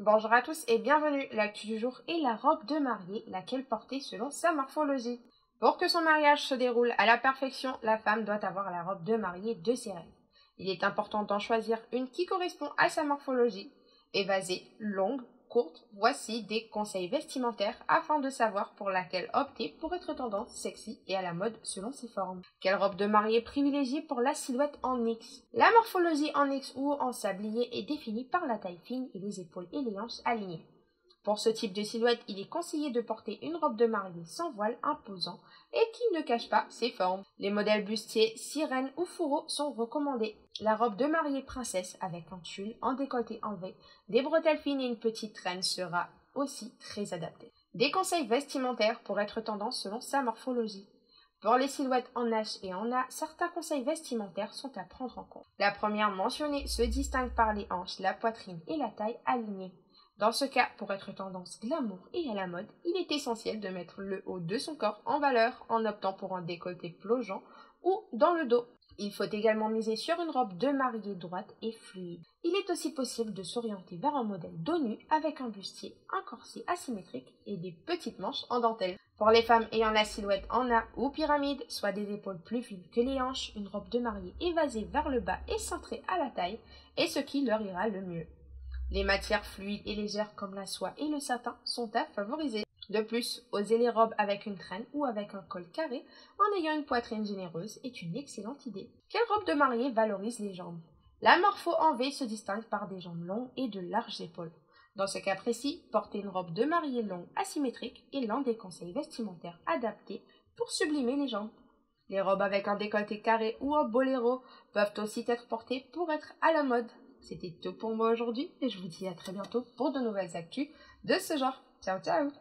Bonjour à tous et bienvenue. L'actu du jour est la robe de mariée, laquelle portée selon sa morphologie. Pour que son mariage se déroule à la perfection, la femme doit avoir la robe de mariée de ses rêves. Il est important d'en choisir une qui correspond à sa morphologie. Évasée, longue, voici des conseils vestimentaires afin de savoir pour laquelle opter pour être tendance, sexy et à la mode selon ses formes. Quelle robe de mariée privilégiée pour la silhouette en X? La morphologie en X ou en sablier est définie par la taille fine et les épaules et alignées. Pour ce type de silhouette, il est conseillé de porter une robe de mariée sans voile imposant et qui ne cache pas ses formes. Les modèles bustiers, sirène ou fourreau sont recommandés. La robe de mariée princesse avec un tulle en décolleté enlevé, des bretelles fines et une petite traîne sera aussi très adaptée. Des conseils vestimentaires pour être tendance selon sa morphologie. Pour les silhouettes en H et en A, certains conseils vestimentaires sont à prendre en compte. La première mentionnée se distingue par les hanches, la poitrine et la taille alignées. Dans ce cas, pour être tendance glamour et à la mode, il est essentiel de mettre le haut de son corps en valeur en optant pour un décolleté plongeant ou dans le dos. Il faut également miser sur une robe de mariée droite et fluide. Il est aussi possible de s'orienter vers un modèle dos nu avec un bustier, un corset asymétrique et des petites manches en dentelle. Pour les femmes ayant la silhouette en A ou pyramide, soit des épaules plus fines que les hanches, une robe de mariée évasée vers le bas et centrée à la taille est ce qui leur ira le mieux. Les matières fluides et légères comme la soie et le satin sont à favoriser. De plus, oser les robes avec une traîne ou avec un col carré en ayant une poitrine généreuse est une excellente idée. Quelle robe de mariée valorise les jambes? La morpho en V se distingue par des jambes longues et de larges épaules. Dans ce cas précis, porter une robe de mariée longue asymétrique est l'un des conseils vestimentaires adaptés pour sublimer les jambes. Les robes avec un décolleté carré ou un boléro peuvent aussi être portées pour être à la mode. C'était tout pour moi aujourd'hui et je vous dis à très bientôt pour de nouvelles actus de ce genre. Ciao ciao